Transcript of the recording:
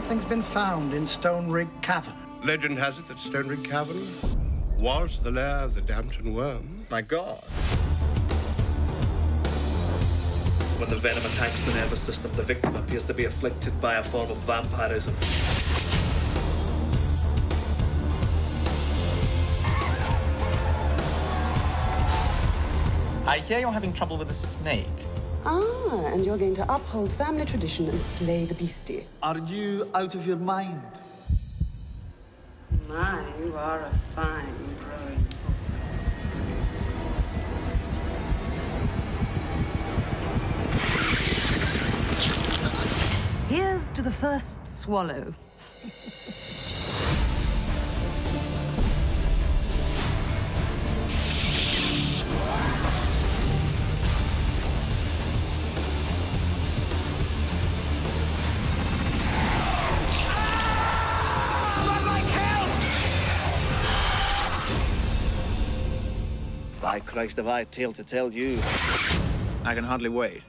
Nothing's been found in Stonerigg Cavern. Legend has it that Stonerigg Cavern was the lair of the d'Ampton worm. My God. When the venom attacks the nervous system, the victim appears to be afflicted by a form of vampirism. I hear you're having trouble with a snake. Ah, and you're going to uphold family tradition and slay the beastie. Are you out of your mind? My, you are a fine growing boy. Here's to the first swallow. By Christ, have I a tale to tell you. I can hardly wait.